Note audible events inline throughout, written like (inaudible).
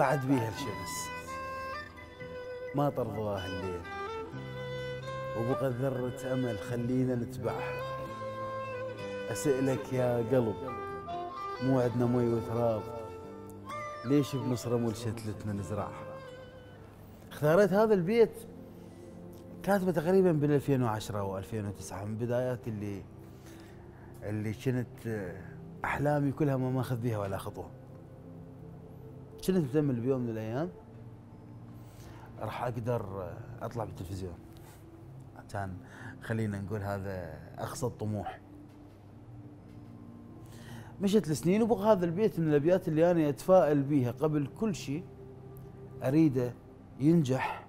بعد بيها الشمس. ما طرضواها الليل. وبقى ذرة أمل خلينا نتبعها. أسألك يا قلب مو عندنا مي وتراب ليش بنص رمل شتلتنا نزرعها؟ اختاريت هذا البيت كاتبة تقريبا بال 2010 أو 2009 من بدايات اللي اللي كنت أحلامي كلها ما ماخذ بيها ولا خطوة. كنت متامل بيوم من الأيام راح أقدر أطلع بالتلفزيون؟ كان خلينا نقول هذا أقصى الطموح. مشت السنين وبقى هذا البيت من الأبيات اللي أنا أتفائل بيها. قبل كل شيء اريده ينجح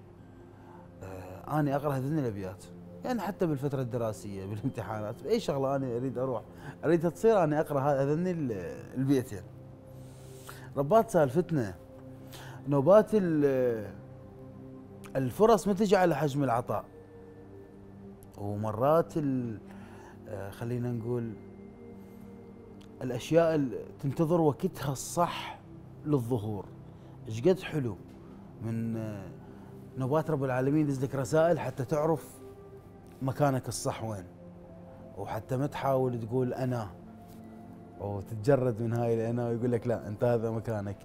آه أنا أقرأ هذين الأبيات. يعني حتى بالفترة الدراسية بالامتحانات بأي شغلة أنا أريد أروح اريدها تصير أنا أقرأ هذين البيتين. ربات سالفتنا. نوبات الفرص ما تجي على حجم العطاء. ومرات آه، خلينا نقول الأشياء تنتظر وقتها الصح للظهور. إيش قد حلو؟ من آه، نوبات رب العالمين يدز رسائل حتى تعرف مكانك الصح وين. وحتى ما تحاول تقول أنا وتتجرد من هاي الانا ويقول لك لا أنت هذا مكانك.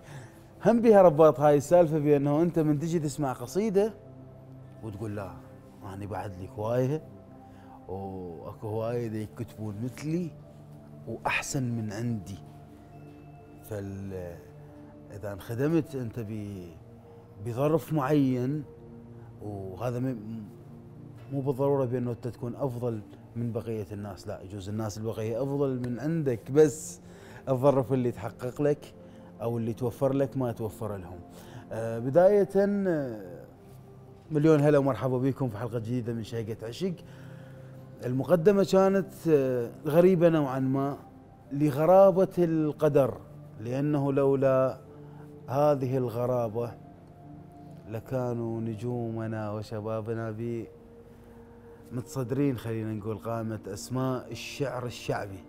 هم بها رباط هاي السالفة بأنه أنت من تجي تسمع قصيدة وتقول لا أنا بعد لي هواية وأكو هواية يكتبون مثلي وأحسن من عندي. فال إذا انخدمت أنت بظرف معين وهذا مو بالضرورة بأنه أنت تكون أفضل من بقية الناس. لا يجوز الناس البقية أفضل من عندك بس الظرف اللي يتحقق لك أو اللي توفر لك ما توفر لهم. آه بداية آه، مليون هلا ومرحبا بكم في حلقة جديدة من شهقه عشق. المقدمة كانت آه، غريبة نوعا ما لغرابة القدر لأنه لولا هذه الغرابة لكانوا نجومنا وشبابنا بي متصدرين خلينا نقول قائمة أسماء الشعر الشعبي.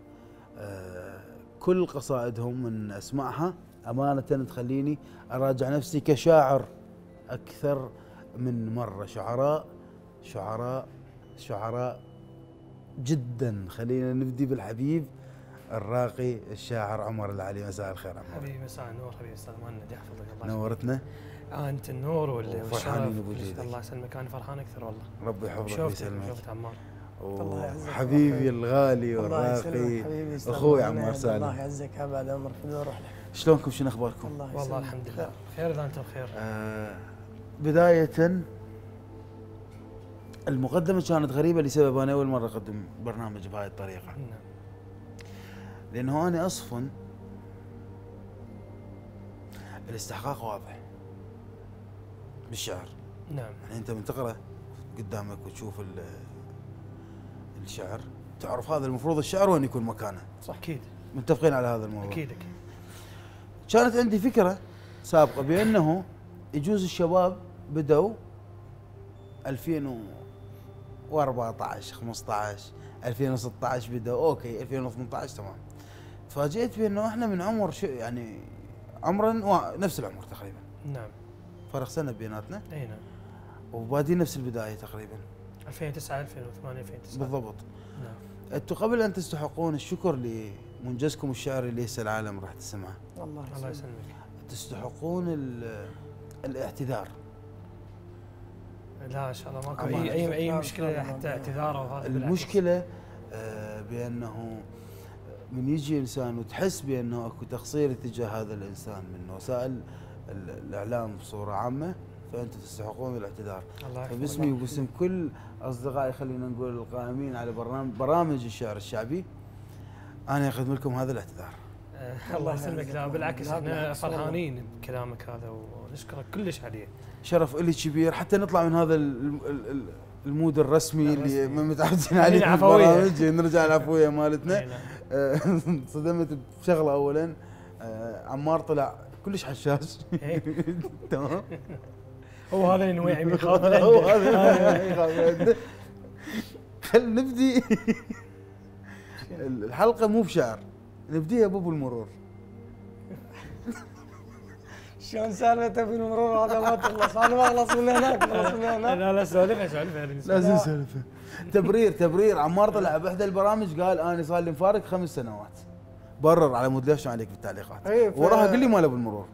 آه كل قصائدهم من أسمعها أمانة تخليني أراجع نفسي كشاعر أكثر من مرة. شعراء شعراء شعراء جدا. خلينا نبدي بالحبيب الراقي الشاعر عمر العلي. مساء الخير عمر. حبيبي مساء النور حبيبي أستاذ مهند. يحفظك الله. نورتنا. آه أنت النور والشرف. الله يسلمك. أنا فرحان أكثر والله. ربي يحفظك ويسلمك. شفت عمار. حبيبي الغالي والراقي. أخوي عمار سالم. الله يعزك. ابد عمر في روح شلونكم؟ شنو أخباركم؟ الله والله الحمد لله. خير إذا أنتم بخير؟ آه بداية المقدمة كانت غريبة لسبب أنا أول مرة أقدم برنامج بهاي الطريقة. نعم. لأنه أنا أصفن. الاستحقاق واضح. بالشعر. نعم. يعني أنت من تقرأ قدامك وتشوف الشعر تعرف هذا المفروض الشعر وين يكون مكانه. صح أكيد. متفقين على هذا الموضوع؟ أكيد أكيد. كانت عندي فكرة سابقة بأنه يجوز الشباب بدوا 2014 15 2016 بدوا أوكي 2018 تمام. تفاجئت بأنه إحنا من عمر شو يعني عمرا نفس العمر تقريبا. نعم. فرق سنة بيناتنا. إي نعم. وبادين نفس البداية تقريبا. 2009 2008 2009 بالضبط. نعم. أنتم قبل أن تستحقون الشكر لمنجزكم الشعري اللي هسه العالم راح تسمعه. الله الله يسلمك. تستحقون الاعتذار. لا إن شاء الله ماكو اي اي أي مشكلة حتى اعتذار أو هذا المشكلة آه بأنه من يجي إنسان وتحس بأنه أكو تقصير تجاه هذا الإنسان من وسائل الإعلام بصورة عامة فأنتم تستحقون الاعتذار. فباسمي وباسم كل أصدقائي خلينا نقول القائمين على برنامج برامج الشعر الشعبي أنا اقدم لكم هذا الاعتذار. أه الله يسلمك. لا بالعكس إحنا فرحانين بكلامك هذا ونشكرك كلش عليه. شرف لي كبير. حتى نطلع من هذا المود الرسمي. اللي متعودين عليه في البرامج. نرجع العفويه مالتنا. نعم. أه، (laughs) صدمت بشغلة اولا. أه، عمار طلع كلش حشاش. إيه. (laughs) تمام. هو هذا اللي نويعي (laughs) يخاف هو هذا اللي خل نبدي (laughs) الحلقة مو بشعر. نبديها بابو المرور. شلون سالفته في المرور؟ هذا ما تخلص. أنا ما اخلص من هناك اخلص من هناك. لا لا سولفها سولفها لازم سالفة. تبرير تبرير. عمار طلع باحدى البرامج قال أنا صار لي مفارق خمس سنوات. برر على مود ليش عليك بالتعليقات؟ إيه، ف- وراها قل لي ماله بالمرور.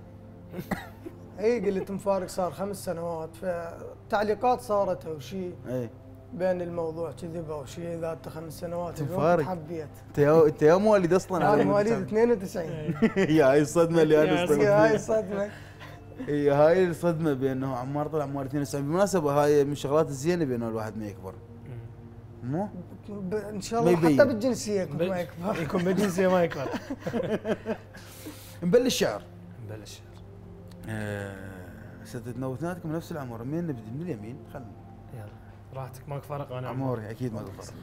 (laughs) اي قلت مفارق صار خمس سنوات فتعليقات صارت أو شيء اي بين الموضوع كذب أو شيء ذات خمس سنوات مفارق. حبيت أنت يا أنت يا مواليد أصلا أنا مواليد مود 92 (laughs) يا هاي الصدمة اللي أنا يا هاي. الصدمة. هي هاي الصدمة بأنه عمار طلع مواليد 92 بالمناسبه هاي من الشغلات الزينة بأنه الواحد ما يكبر. مو؟ ب- إن شاء الله. حتى بالجنسية يكون ما يكبر. يكون بالجنسية ما يكبر. (laughs) نبلش شعر نبلش آه، ستتنا واثنيناتكم نفس العمر. من نبدأ؟ من اليمين؟ خل يلا. راحتك ماك فرق أنا عموري أكيد ما قصر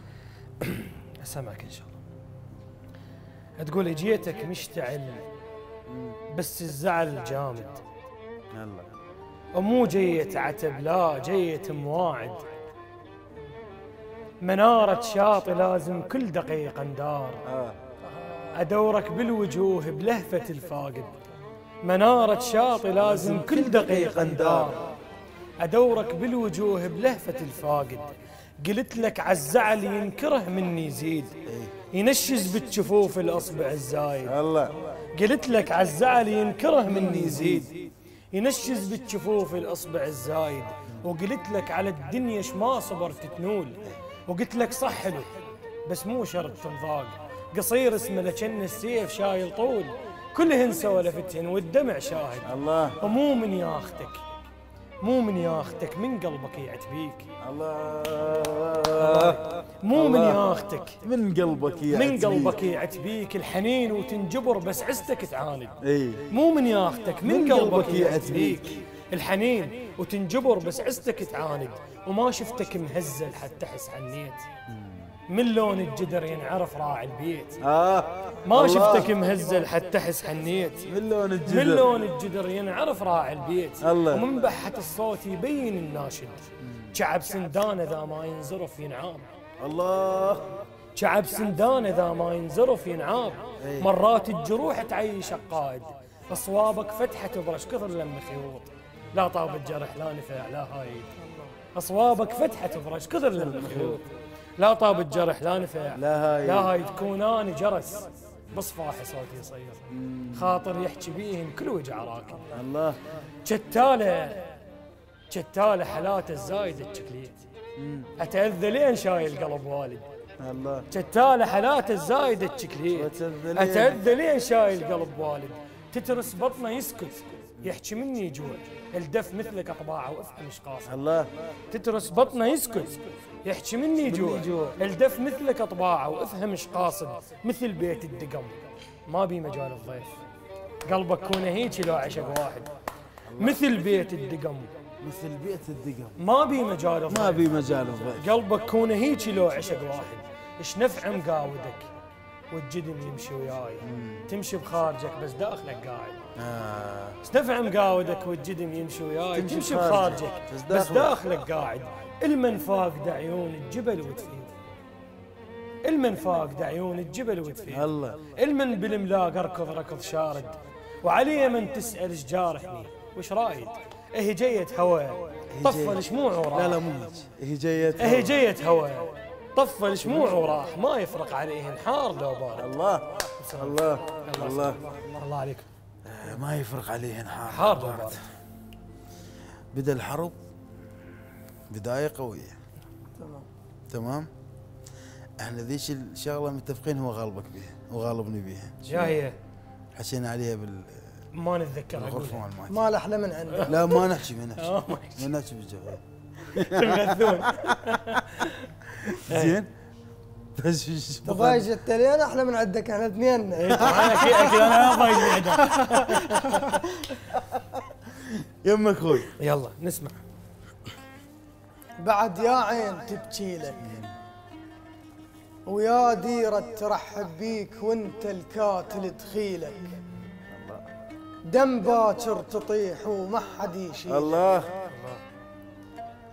(coughs) اسمعك إن شاء الله. تقول جيتك مشتعل بس الزعل جامد. يلا. ومو جيت عتب لا جيت مواعد. منارة شاطئ لازم كل دقيقة ندار آه. أدورك بالوجوه بلهفة الفاقد. منارة شاطئ لازم كل دقيقة ندار أدورك بالوجوه بلهفة الفاقد. قلت لك عالزعل ينكره مني يزيد. ينشز بالجفوف الأصبع الزايد. الله. قلت لك عالزعل ينكره مني يزيد. ينشز بالجفوف الأصبع الزايد. وقلت لك على الدنيا ما صبرت تنول. وقلت لك صح حلو بس مو شرط تنضاق. قصير اسمه لكن السيف شايل طول. كلهن سولفتهن والدمع شاهد. الله. ومو من ياختك مو من ياختك من قلبك يعتبيك. الله. مو من الله. ياختك من قلبك يا من. قلبك يعتبيك. الحنين وتنجبر بس عزتك تعاند. إي. مو من ياختك من, من قلبك قلبك يعتبيك. الحنين وتنجبر بس عزتك تعاند وما شفتك مهزل حتى أحس حنيت. من لون الجدر ينعرف راعي البيت. آه. ما. شفتك مهزل حتى أحس حنيت. من لون الجدر. من لون الجدر ينعرف راعي البيت. الله. ومن بحة الصوت يبين الناشد. شعب سندان إذا ما ينزرف ينعام. الله. شعب سندان إذا ما ينزرف ينعاب إيه. مرات الجروح تعيش القائد أصوابك فتحة تبرش كثر لم خيوط لا طاب الجرح لا نفع لا هايد. أصوابك فتحه تبرش كثر لم خيوط لا طاب الجرح لا نفع لا هاي لا هايد كونان جرس. بصفاحي صوتي يصير. خاطر يحكي بيهن كل وجع راكب الله. شتاله شتاله حالاته الزايده الشكليت. أتأذى لين شايل قلب والد. الله. شتاله حالاته الشكليت. وتأذى لين. أتأذى لين شايل قلب والد. تترس بطنه يسكت. يحكي مني جوع الدف مثلك أطباعه وافهم إيش قاصد الله. تترس بطنه يسكت. يحكي مني جوع جوع. الدف مثلك أطباعه وافهم إيش قاصد مثل بيت الدقم. ما بي مجال الضيف. قلبك كونه هيك لو عشق واحد. مثل بيت الدقم. مثل بيت الدقم. ما بي مجال الضيف ما بي مجال الضيف. قلبك كونه هيك لو عشق واحد. إيش نفع مقاودك والجدم يمشي وياي. تمشي بخارجك بس داخلك قاعد. آه. إيش نفع مقاودك والجدم يمشي وياي. تمشي تمشي بخارجك، بس بس داخلك. داخلك قاعد. المن فاقد عيون الجبل وتفيد المن فاقد عيون الجبل وتفيد الله. المن بالملاق أركض ركض شارد. وعلي من تسأل إيش جارحني وش رايد هي جيت هوا طفل شموع وراح. لا لا مو هي جاية هي جيت هوا طفل شموع وراح ما يفرق عليهن حار لو بارد الله الله الله. الله عليك. آه، ما يفرق عليهن حار حار لو بارد. بدأ الحرب بداية قوية. تمام. تمام؟ إحنا ذيش الشغلة متفقين هو غالبك بيها وغالبني بيها. يا هي حكينا عليها بال- ما نتذكر بالغرفة اقولها مال ما الاحلى من عنده لا ما نحكي ما نحكي. (laughs) ما نحكي. بالجو (laughs) تغثون (laughs) (laughs) زين. بس تبغى جتلين أحلى من عندك إحنا اثنين. طبعا أكيد أكيد أنا ما بايد بعده يمك خوي يلا نسمع. بعد يا عين تبكي لك ويا ديرة ترحب بيك وانت الكاتل دخيلك دم باكر تطيح وما حد يشيل الله.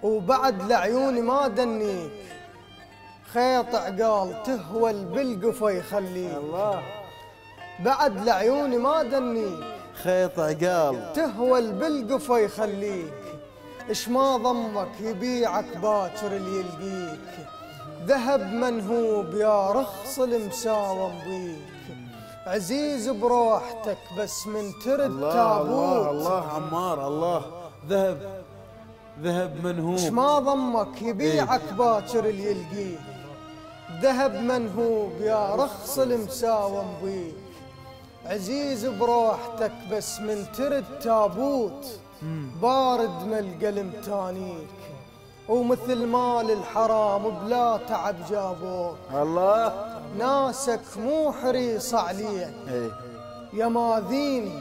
وبعد لعيوني ما دنيك. خيط عقال تهول بالقفا يخليك الله. بعد لعيوني ما دنيك خيط عقال تهول بالقفا يخليك. اش ما ضمك يبيعك باكر اللي يلقيك. ذهب منهوب يا رخص المساوم بيك عزيز بروحتك بس من ترد الله تابوت. الله الله عمار الله. ذهب ذهب اش منهوب ما ضمك يبيعك باكر اللي يلقيك. ذهب منهوب يا رخص المساوم بيك عزيز بروحتك بس من ترد تابوت بارد من القلم تانيك ومثل مال الحرام بلا تعب جابوك. الله. ناسك مو حريص عليك. اي يا ماذيني؟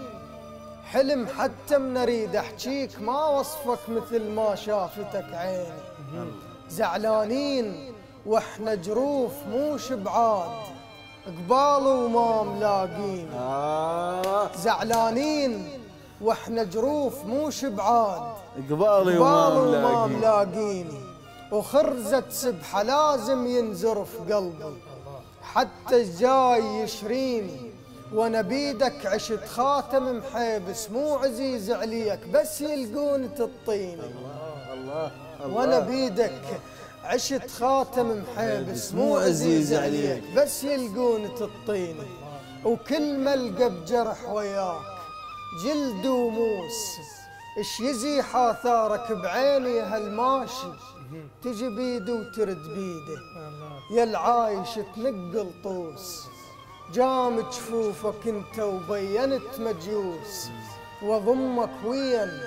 حلم حتى من أريد احجيك ما وصفك مثل ما شافتك عيني. زعلانين وإحنا جروف مو شبعاد قبال وما ملاقين آه. زعلانين. وإحنا جروف مو شبعاد قبالي قبال وما وما ملاقي ملاقيني وخرزة سبحة لازم ينزرف قلبي. حتى الجاي يشريني. وأنا بيدك عشت خاتم محيبس مو عزيز عليك بس يلقون تطيني. الله. وأنا بيدك عشت خاتم محيبس مو عزيز عليك بس يلقون تطيني وكل ما القى بجرح وياك جلد وموس. اش يزيح اثارك بعيني هالماشي؟ تجي بيده وترد بيده يا العايش تنقل طوس جام جفوفك انت وبينت مجيوس. واضمك وين؟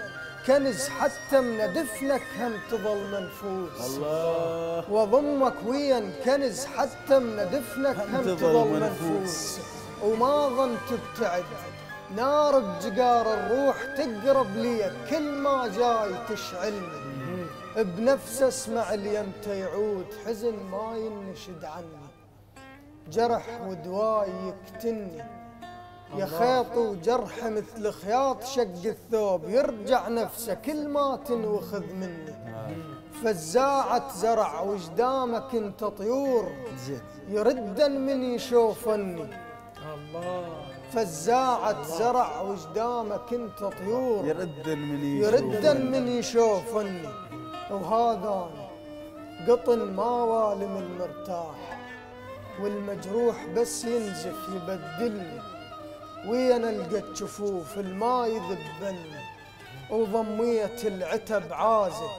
كنز حتى من دفنك هم تظل منفوس الله. واضمك وين كنز حتى من دفنك هم تظل منفوس. وما ظن تبتعد نار بجقار الروح تقرب لي كل ما جاي تشعلني. بنفس اسمع اليمتى يعود حزن ما ينشد عني. جرح ودواي يقتلني يا خيط وجرح مثل خياط شق الثوب يرجع نفسه كل ما تنوخذ مني. فزاعة زرع وجدامك انت طيور يردن من يشوفني. الله. فزاعة زرع وجدامك انت طيور يردن من يردن من يشوفني. وهذا قطن ما والم المرتاح والمجروح بس ينزف يبدلني. وين القى جفوف الما يذبني وضمية العتب عازل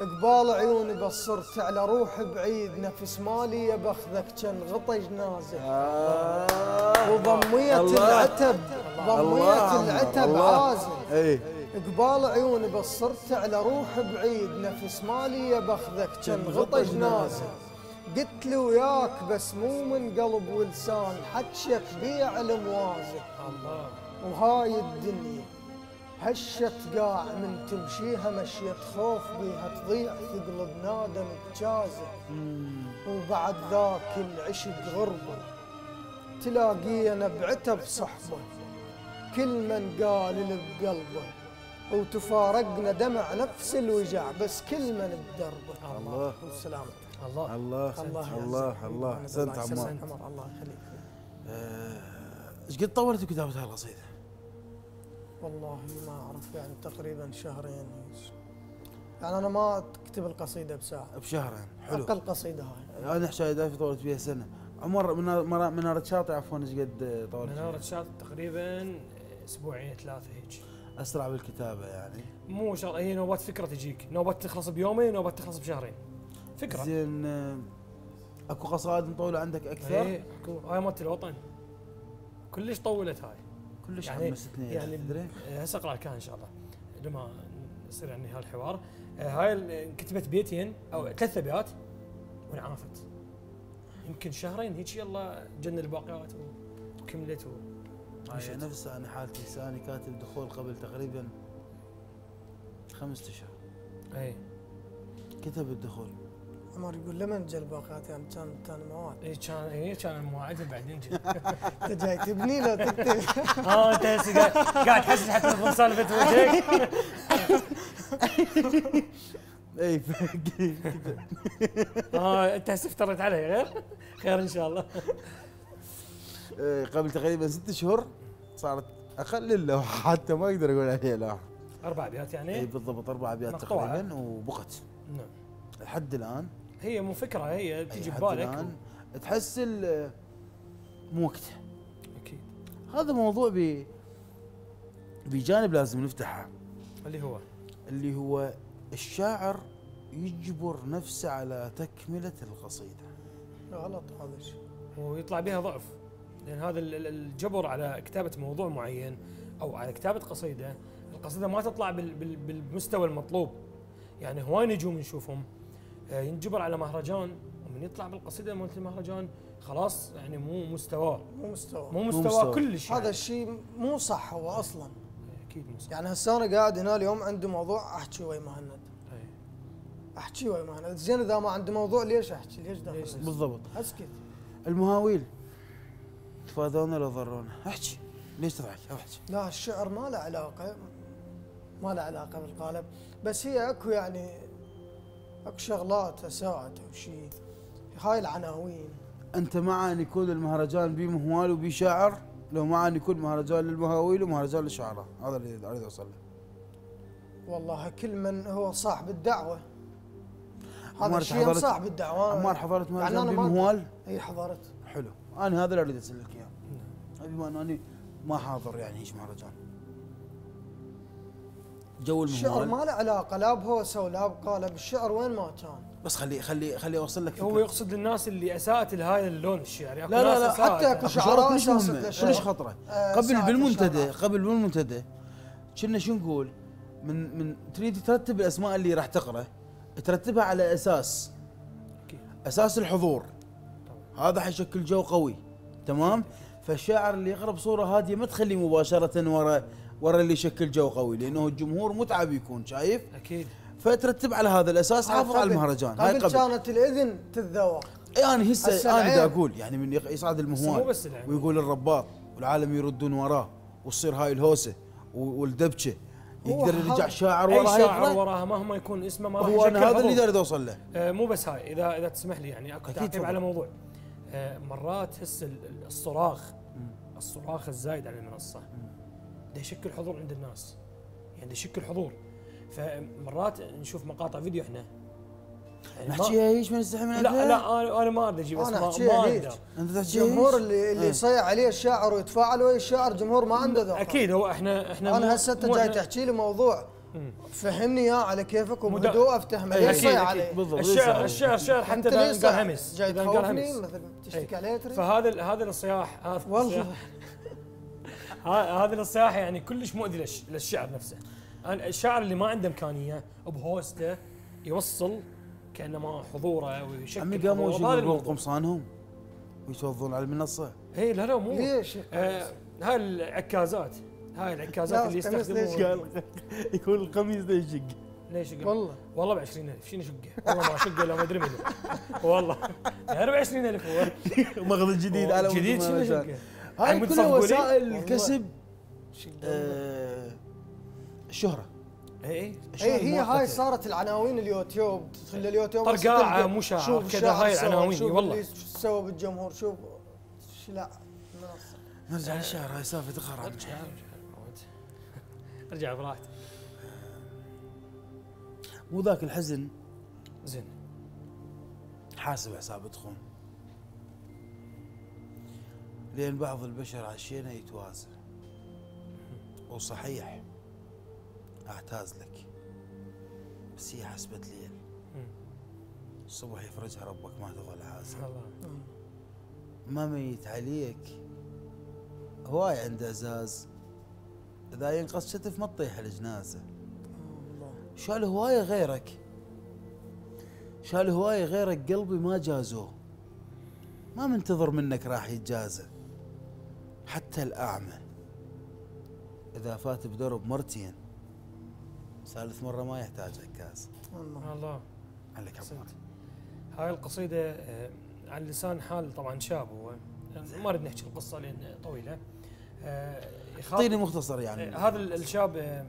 قبال عيوني بصرت على روح بعيد نفس مالي يا باخذك كان غطى جنازه آه. وضمية الله. العتب ضمية العتب عازل اي قبال عيوني بصرت على روح بعيد نفس مالي يا باخذك كان غطى جنازه قلت له وياك بس مو من قلب ولسان حجك بيع الموازي. الله. وهاي الدنيا. هشت قاع من تمشيها مشية خوف بيها تضيع ثقل بنادم تجازه وبعد ذاك العشق غربة. تلاقينا بعتب صحبه كل من قال اللي بقلبه. وتفارقنا دمع نفس الوجع بس كل من بدربه. الله. والسلامة الله. الله. الله الله. الله. احسنت. عمار. عمر. الله يخليك. إيش قد طولت كتابة هالقصيدة؟ والله ما أعرف يعني تقريبا شهرين. يعني أنا ما أكتب القصيدة بساعة. بشهرين. حلو. أقل قصيدة هاي. أنا حشاي دافي طولت فيها سنة. عمر من من منارة شاطئ عفوا إيش قد طولت منارة فيها؟ شاط تقريبا أسبوعين ثلاثة هيك. أسرع بالكتابة يعني. مو شرط. هي نوبات فكرة تجيك. نوبات تخلص بيومين نوبات تخلص بشهرين. فكرة. زين آه، اكو قصائد مطولة عندك أكثر؟ إيه حكو- هاي مالت الوطن. كلش طولت هاي. كلش يعني حمستني يعني تدري؟ آه، هسه اقرأ لك إن شاء الله لما يصير يعني هالحوار آه، هاي ال- كتبت بيتين أو ثلاث ابيات وانعرفت. يمكن شهرين هيك يلا جن الباقيات وكملت و... نفس أنا حالتي. ساني كاتب دخول قبل تقريبا خمسة أشهر. اي كتب الدخول. عمر يقول لمن جا الباقيات يعني كان كان مواد اي كان اي كان مواعيد بعدين جد انت (laughs) جاي تبني له تكتب. (laughs) ها أنت هسه قاعد تحسس حتى من سالفة وجهك. (laughs) اي ها أنت هسه افتريت علي غير؟ خير إن شاء الله. إيه، قبل تقريبا ست شهور صارت أقل اللوحه حتى ما أقدر أقول عليها لوحه أربع ابيات اي يعني بالضبط أربع ابيات. تقريبا وبقت. نعم. لحد الآن هي مو فكرة هي تجي ببالك تحس ال- مو وقته أكيد. هذا موضوع ب بجانب لازم نفتحه. اللي هو؟ اللي هو الشاعر يجبر نفسه على تكملة القصيدة. غلط هذا الشيء. ويطلع بها ضعف. لأن هذا ال- ال- الجبر على كتابة موضوع معين أو على كتابة قصيدة القصيدة ما تطلع بال- بال- بالمستوى المطلوب. يعني هواي نجوم نشوفهم ينجبر على مهرجان ومن يطلع بالقصيدة مالت المهرجان خلاص يعني مو مستواه. مو مستوى مو مستوى. مستواه كلش هذا يعني. الشيء مو صح هو أصلا. أكيد مو صح. يعني هسه أنا قاعد هنا اليوم عندي موضوع أحكي ويا مهند. أحكي ويا مهند. زين إذا ما عندي موضوع ليش أحكي؟ ليش داخل؟ ليش؟ بالضبط. أسكت. المهاويل. فادونا لو ضرونا أحكي. ليش تضحك؟ أحكي. لا الشعر ما له علاقة. ما له علاقة بالقالب. بس هي أكو يعني اكو شغلات اساءت أو شيء هاي العناوين. أنت مع ان يكون المهرجان بيه مهوال وبيه شاعر؟ لو مع ان يكون مهرجان للمهاويل ومهرجان للشعراء هذا اللي أريد أوصل له. والله كل من هو صاحب الدعوة. هذا الشيء صاحب الدعوة. عمار حضرت يعني مهرجان أنا بيه مهوال؟ إي حضرت. حلو. أنا هذا اللي أريد اسالك إياه. بما انه ما حاضر يعني إيش مهرجان. جو الشعر المهوال ما له علاقة لا بهوسة ولا بقالب الشعر وين ما كان. بس خلي خلي خلي أوصل لك هو. يقصد للناس اللي أساءت لهذا اللون الشعري لا لا لا. حتى أكو شعراء كلش خطرة؟ آه، قبل بالمنتدى. قبل بالمنتدى كنا شو نقول؟ من من تريد ترتب الأسماء اللي راح تقرأ ترتبها على أساس. أساس الحضور. هذا حيشكل جو قوي تمام؟ فالشاعر اللي يقرأ بصورة هادية ما تخليه مباشرة ورا ورا اللي يشكل جو قوي لأنه الجمهور متعب يكون شايف؟ أكيد. فترتب على هذا الأساس حافظ على المهرجان هاي قبل قبل. كانت الإذن تتذوق. إي أنا هسه هسه أنا. دا أقول يعني من يصعد العين. ويقول الرباط والعالم يردون وراه وتصير هاي الهوسة والدبشة يقدر يرجع هذا- شاعر أي وراه شاعر وراها مهما يكون اسمه ما راح هو أنا هذا اللي. داري أوصل له. آه، مو بس هاي إذا إذا تسمح لي يعني اكو أكيد تعقيب. على موضوع. آه، مرات ال- الصراخ الصراخ الزايد على المنصه ده يشكل حضور عند الناس يعني ده يشكل حضور فمرات نشوف مقاطع فيديو إحنا يعني ما- نحكيها إيش ما نستحي من لا عندها؟ لا أنا أنا ما اريد أجيب أحكيها ما هيك. أقدر أنت الجمهور؟ اللي اللي إيه. يصيح عليه الشاعر ويتفاعل ويا الشاعر جمهور ما عنده ذوق أكيد هو إحنا إحنا أنا هسه أنت جاي تحكي لي موضوع. فهمني اياه على كيفك وبهدوء افتهمه أي، ليش أكيد صيح أكيد عليه بالضبط. الشعر الشعر الشعر حتى إذا قال؟ همس جاي تخوفني همس مثل تشتكي. عليه فهذا ال- هذا الصياح هذا والله الصياح- ه- هذا الصياح يعني كلش مؤذي للش- للشعر نفسه. الشاعر اللي ما عنده إمكانية بهوسته يوصل كأنما حضوره ويشكل عمي قاموا. يجيبون قمصانهم ويتوظون على المنصة. اي لا لا مو. ليش؟ آه هاي العكازات. هاي العكازات اللي القميص ليش يستخدمون يكون القميص ده يشق؟ ليش يقول؟ والله. والله ب 20000 شنو شقه؟ والله ما شقه لو ما أدري منه. والله. غير ب 20000 هو. (laughs) مخذ جديد على جديد شنو. شقه؟ هاي كلها؟ وسائل. كسب. آه، الشهره اي اي الشهرة اي هي هاي. صارت العناوين اليوتيوب. تدخل اليوتيوب بس طرقاعة تلقى مو شاعر، شوف كذا هاي العناوين، شوف والله. اللي سوى بالجمهور. شوف لا. نرجع للشعر هاي سالفه عنك. أرجع أرجع براحتي. مو ذاك الحزن؟ زين. حاسب حساب تخون لأن بعض البشر عشينا يتوازن. وصحيح أعتاز لك. بس هي حسبة ليل. الصبح يفرجها ربك ما تظل الله. ما ميت عليك. هواي عنده أزاز. إذا ينقص شتف ما تطيح الجنازة. شال هوايه غيرك. شال هوايه غيرك قلبي ما جازوه. ما منتظر منك راح يتجازى. حتى الأعمى. إذا فات بدرب مرتين ثالث مرة ما يحتاج عكاز. الله الله. عليك. هاي القصيدة آه، على لسان حال طبعا شاب هو. ما نريد نحكي القصة لأن طويلة. آه، أعطيني مختصر يعني. آه، هذا ال- الشاب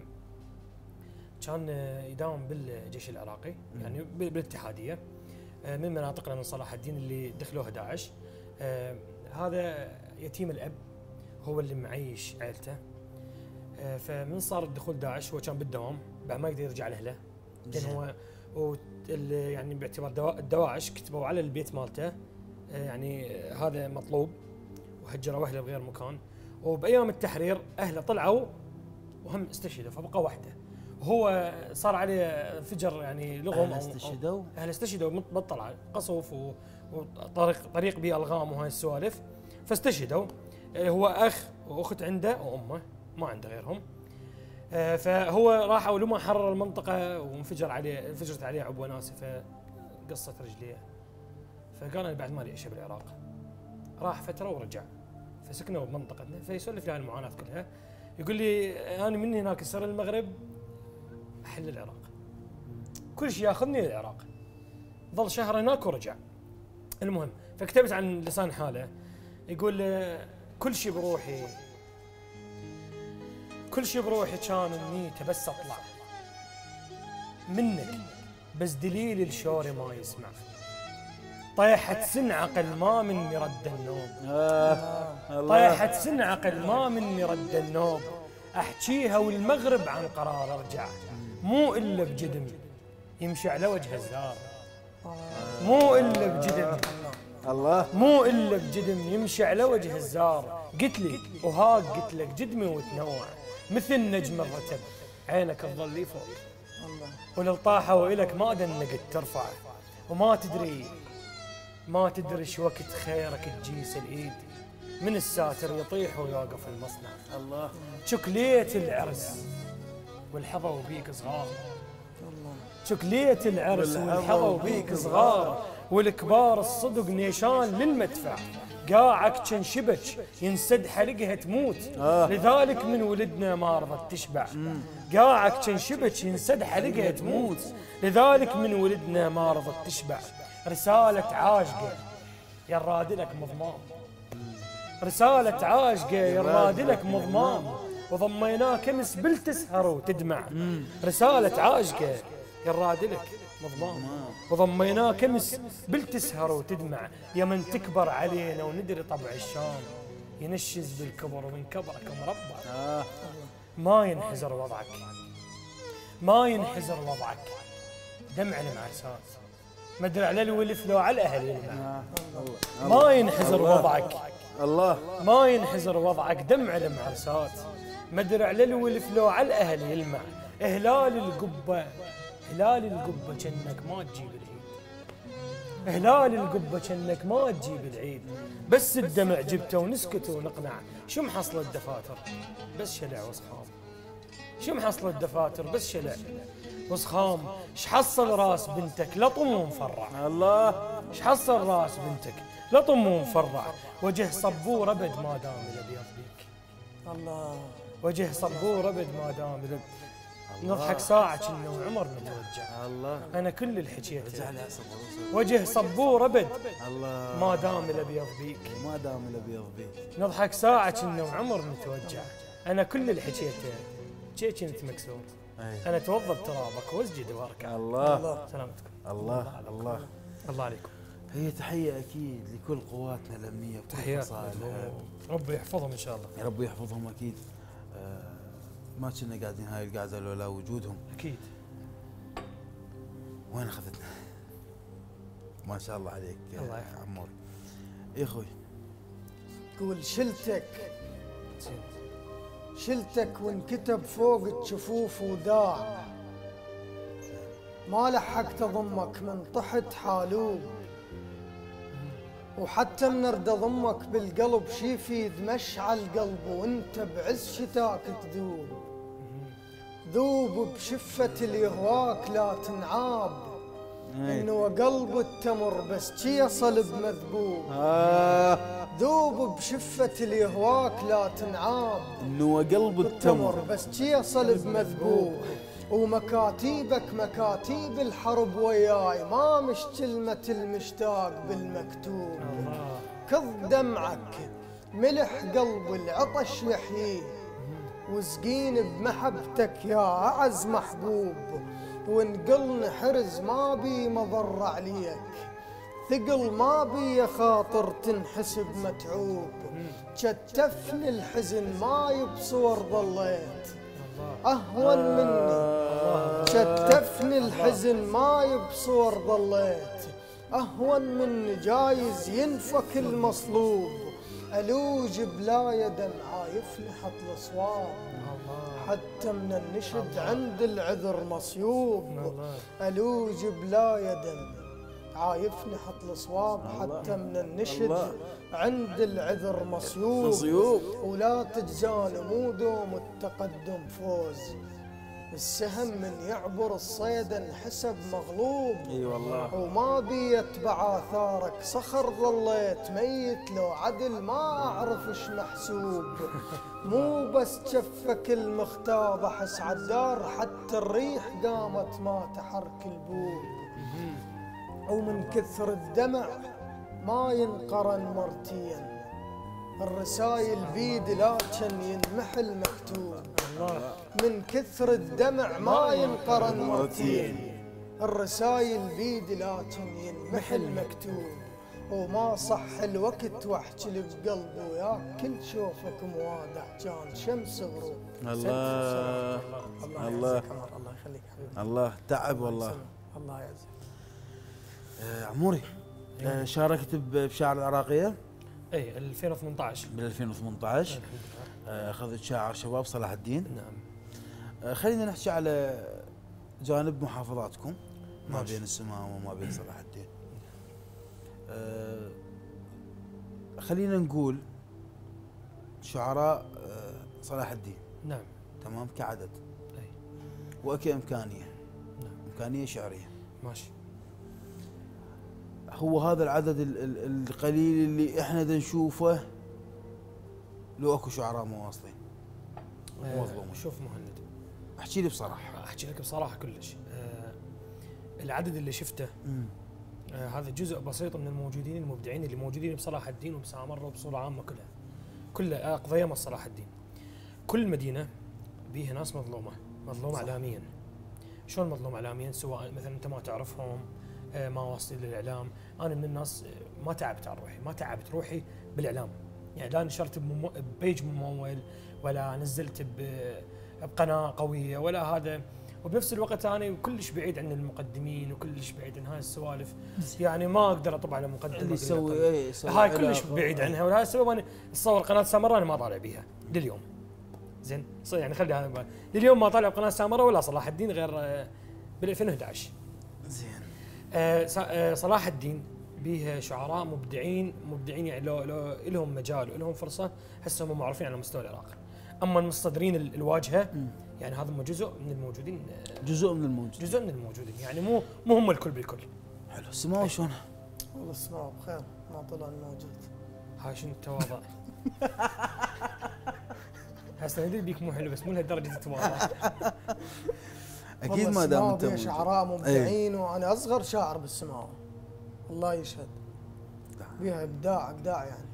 كان يداوم بالجيش العراقي يعني بال- بالاتحادية من مناطقنا من صلاح الدين اللي دخلوها داعش. هذا يتيم الأب. هو اللي معيش عيلته. آه، فمن صار الدخول داعش هو كان بالدوام بعد ما يقدر يرجع لأهله. لأن هو يعني باعتبار دوا- الدواعش كتبوا على البيت مالته. آه، يعني هذا مطلوب وهجروا أهله بغير مكان. وبأيام التحرير أهله طلعوا وهم استشهدوا فبقى وحده. وهو صار عليه انفجر يعني لغم أو- استشهدوا؟ أهل استشهدوا بطل قصف وطريق طريق به الغام وهاي السوالف. فاستشهدوا. آه، هو أخ وأخت عنده وامه ما عنده غيرهم. آه، فهو راح ولما حرر المنطقة وانفجر عليه انفجرت عليه عبوة ناسفة قصت رجليه. فقال أنا بعد ما لي عيشه بالعراق. راح فترة ورجع. فسكنوا بمنطقتنا. فيسولف لي عن المعاناة كلها. يقول لي أنا من هناك السر المغرب أحل العراق. كل شيء ياخذني للعراق. ظل شهر هناك ورجع. المهم فكتبت عن لسان حاله. يقول كل شيء بروحي. كل شيء بروحي كان نيته بس أطلع. منك بس دليل الشوري ما يسمع. طيحت سن عقل ما مني رد النوم. آه. طيحت سن عقل ما مني رد النوم. أحكيها والمغرب عن قرار أرجع. مو إلا بجدم. يمشي على وجه الزار مو إلا بجدم. الله. مو الا بجدم يمشي على وجه الزار. قلت لي وهاك قلت لك جدمي وتنوع. مثل نجم الرتب. عينك تظل لي فوق. ولو طاحوا إلك ما دنقت ترفع. وما تدري ما تدري شو وقت خيرك تجيس الإيد. من الساتر يطيح ويوقف المصنع. الله. شكلية العرس والحظى وبيك صغار. شكلية العرس والحظى وبيك صغار. والكبار الصدق نيشان للمدفع قاعك شنشبك ينسد حلقها تموت. لذلك من ولدنا ما رضت تشبع. قاعك شنشبك ينسد حلقها تموت. لذلك من ولدنا ما رضت تشبع. رسالة عاشقة يراد لك مضمام. رسالة عاشقة يراد لك مضمام. وضميناك امس بالتسهر وتدمع. رسالة عاشقة يراد لك. مضمام وضميناك أمس بالتسهر وتدمع. يا من تكبر علينا وندري طبع الشام. ينشز بالكبر ومن كبرك مربع. آه. ما ينحزر وضعك. ما ينحزر وضعك. دمع المعسات ما ادري على الولف لو على الاهل يلمع ما ينحزر وضعك. الله. ما ينحزر وضعك. دمع المعرسات مدرع للولف لو على الاهل يلمع هلال القبة. هلال القبة كأنك ما تجيب العيد. هلال القبة كأنك ما تجيب العيد. بس الدمع جبته ونسكت ونقنع. شو محصل الدفاتر؟ بس شلع وصخام. شو محصل الدفاتر؟ بس شلع. وصخام. إيش حصل راس بنتك؟ لطم ومفرع الله. إيش حصل راس بنتك؟ لطم ومفرع وجه صبور أبد ما دام الابيض بيك الله. وجه صبور أبد ما دام الابيض نضحك ساعة كنا وعمر متوجع الله. أنا كل اللي حكيته وجه صبور أبد. الله. ما دام الابيض بيك ما دام الابيض بيك نضحك ساعة كنا وعمر متوجع أنا كل اللي حكيته شي كنت مكسور. أي. أنا توضب ترابك وأسجد وأركع. الله. سلامتكم الله. الله الله. عليكم. هي تحية أكيد لكل قواتنا الأمنية تحياتنا. ربي يحفظهم إن شاء الله. يا رب يحفظهم أكيد. ما كنا قاعدين هاي القعدة لولا وجودهم. أكيد. وين أخذتنا؟ ما شاء الله عليك يا الله يحفظك. عمور. يا أخوي. قول شلتك. شلتك وانكتب فوق الجفوف وداع ما لحقت اضمك من طحت حالوب. وحتى من ارد اضمك بالقلب شي في مشعل قلب وانت بعز شتاك تذوب. ذوب بشفة اللي يهواك لا تنعاب. إنه قلب التمر بس شي يصل بمذبوب آه. ذوب بشفة اللي يهواك لا تنعاب. إنه قلب التمر بس شي يصل بمذبوب ومكاتيبك مكاتيب الحرب وياي. ما مش كلمة المشتاق بالمكتوب. كظ دمعك ملح قلب العطش يحييه وسقين بمحبتك يا أعز محبوب وانقلن حرز ما بي مضر عليك. ثقل ما بي خاطر تنحسب متعوب شتفني الحزن ما يبصور ظليت أهون مني. شتفني الحزن ما يبصور ظليت أهون مني جايز ينفك المصلوب. ألوج بلا يدا عايفني حط الصواب حتى من النشد عند العذر مصيوب. ألوج بلا يدا عايفني حط الصواب حتى من النشد عند العذر مصيوب. مصيوب. ولا تجزان مو دوم التقدم فوز. السهم من يعبر الصيد انحسب مغلوب. إي والله. وما بي يتبع اثارك صخر ظليت ميت لو عدل ما أعرف إيش محسوب. مو بس جفك المختاب أحس عالدار حتى الريح قامت ما تحرك البوب. ومن كثر الدمع ما ينقرن مرتين. الرسايل بيد لكن ينمحل مكتوب. من كثر الدمع ما ينقرن. مرتين الرسايل بيد لكن ينمحل مكتوب. وما صح الوقت واحكي اللي بقلبي وياك كل شوفك موادع كان شمس غروب الله. الله الله. الله يخليك حبيبي. الله. تعب والله. الله يعزك. آه، عموري آه، شاركت بشعر العراقية؟ اي 2018 بال 2018 آه، اخذت شاعر شباب صلاح الدين. نعم. آه، خلينا نحكي على جانب محافظاتكم ما. بين السماء وما بين صلاح الدين. آه، خلينا نقول شعراء آه، صلاح الدين. نعم. تمام كعدد. اي وكإمكانية. نعم. إمكانية شعرية. ماشي. هو هذا العدد ال- ال- القليل اللي إحنا نشوفه؟ لو أكو شعراء مواصلين آه، مظلوم. شوف مهند. أحكي لي بصراحة. أحكي لك بصراحة كلش. آه، العدد اللي شفته آه، هذا جزء بسيط من الموجودين المبدعين اللي موجودين بصلاح الدين وبسامره وبصورة عامة كلها. كلها قضية مع صلاح الدين. كل مدينة بيها ناس مظلومة. مظلومه صح. اعلاميا. شلون مظلوم اعلاميا؟ سواء مثلا أنت ما تعرفهم آه، ما واصلين للاعلام أنا من الناس آه، ما تعبت على روحي ما تعبت روحي بالإعلام. يعني لا نشرت ببيج ممول ولا نزلت بقناة قوية ولا هذا. وبنفس الوقت أنا كلش بعيد عن المقدمين وكلش بعيد عن هاي السوالف. يعني ما أقدر اطب على مقدمة اللي يسوي يسوي هاي كلش. بعيد عنها ولهذا السبب أنا اتصور قناة سامرة أنا ما طالع بيها لليوم. زين؟ يعني خلي هذا. لليوم ما طالع بقناة سامرة ولا صلاح الدين غير بال 2011 آه، ص- آه، صلاح الدين بيها شعراء مبدعين مبدعين يعني لو لو لهم مجال ولهم فرصة هسه هم معروفين على مستوى العراق. أما المصدرين ال- الواجهة. يعني هذا جزء من الموجودين آه، جزء من الموجود جزء من الموجودين يعني مو مو هم الكل بالكل. حلو. السماء شلون والله اسمعوا بخير ما طلع الموجود هاي شنو التواضع؟ (laughs) هسه ندري بيك مو حلو بس مو لهالدرجة التواضع. (laughs) أكيد ما دام أنت. شعراء مبدعين وأنا أصغر شاعر بالسماوة الله يشهد. بيها إبداع إبداع يعني.